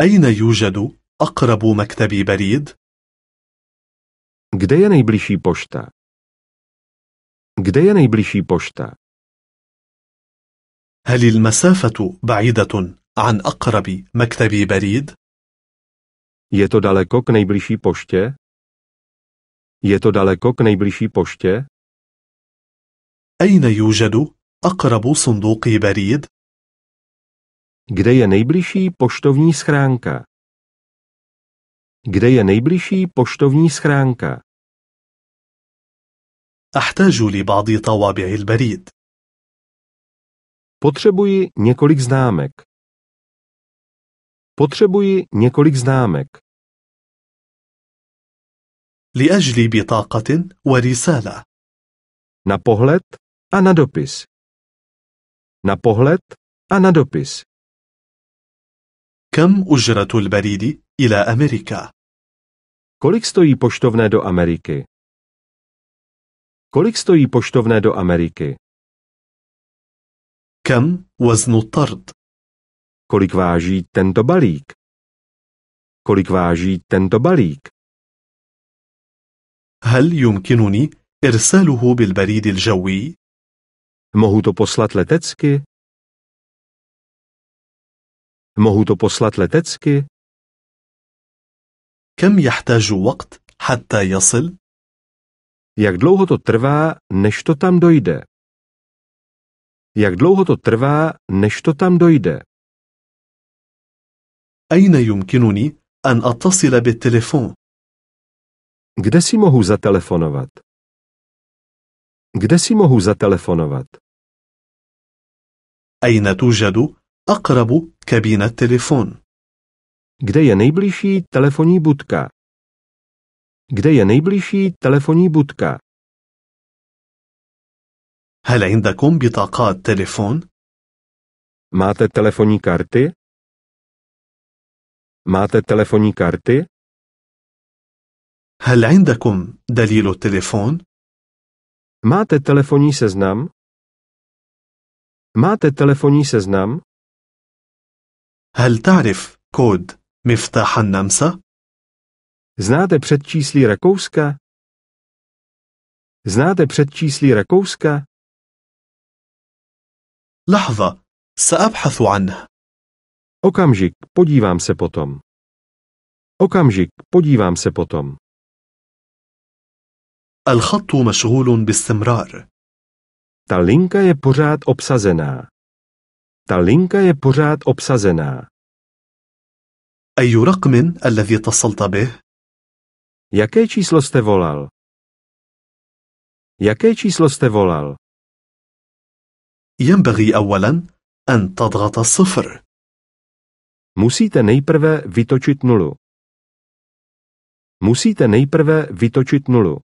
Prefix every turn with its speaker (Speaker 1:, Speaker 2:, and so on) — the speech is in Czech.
Speaker 1: أين يوجد أقرب مكتب بريد؟
Speaker 2: Kde je nejbližší pošta? Kde je nejbližší pošta?
Speaker 1: هل المسافة بعيدة عن أقرب مكتب بريد؟
Speaker 2: Je to daleko k nejbližší poště? Je to daleko k nejbližší poště?
Speaker 1: أين يوجد أقرب صندوق بريد؟
Speaker 2: Kde je nejbližší poštovní schránka? Kde je nejbližší poštovní schránka?
Speaker 1: أحتاج لبعض طوابع البريد
Speaker 2: Potřebuji několik známek. Potřebuji několik známek.
Speaker 1: لأجل بطاقة ورسالة
Speaker 2: Na pohled a na dopis. Na pohled a na dopis.
Speaker 1: كم أجرة البريد إلى أمريكا؟
Speaker 2: Kolik stojí poštovné do Ameriky? Kolik stojí poštovné do Ameriky?
Speaker 1: كم وزن الطرد؟
Speaker 2: Kolik váží tento balík? Kolik váží tento balík?
Speaker 1: هل يمكنني إرساله بالبريد الجوي؟
Speaker 2: Mohu to poslat letecky? Mohu to poslat letecky?
Speaker 1: كم يحتاج وقت حتى يصل؟
Speaker 2: Jak dlouho to trvá, než to tam dojde? Jak dlouho to trvá, než to tam dojde?
Speaker 1: أين يمكنني أن أتصل بالتليفون؟
Speaker 2: Kde si mohu zatelefonovat? Kde si mohu zatelefonovat?
Speaker 1: أين توجد أقرب كابينة تليفون؟
Speaker 2: Kde je nejbližší telefonní budka? Kde je nejbližší telefonní budka?
Speaker 1: هل عندكم بطاقات تليفون؟
Speaker 2: Máte telefonní karty? Máte telefonní karty?
Speaker 1: هل عندكم دليل التليفون؟
Speaker 2: Máte telefonní seznam? Máte telefonní seznam?
Speaker 1: هل تعرف كود مفتاح النمسا؟
Speaker 2: Znáte předčíslí Rakouska? Znáte předčíslí Rakouska?
Speaker 1: لحظة سأبحث عنه
Speaker 2: Okamžik, podívám se potom. Okamžik, podívám se potom.
Speaker 1: الخط مشغول باستمرار
Speaker 2: Ta linka je pořád obsazená. Ta linka je pořád obsazená.
Speaker 1: أي رقم الذي اتصلت به؟
Speaker 2: Jaké číslo jste volal? Jaké číslo jste volal?
Speaker 1: ينبغي أولا أن تضغط الصفر
Speaker 2: Musíte nejprve vytočit nulu. Musíte nejprve vytočit nulu.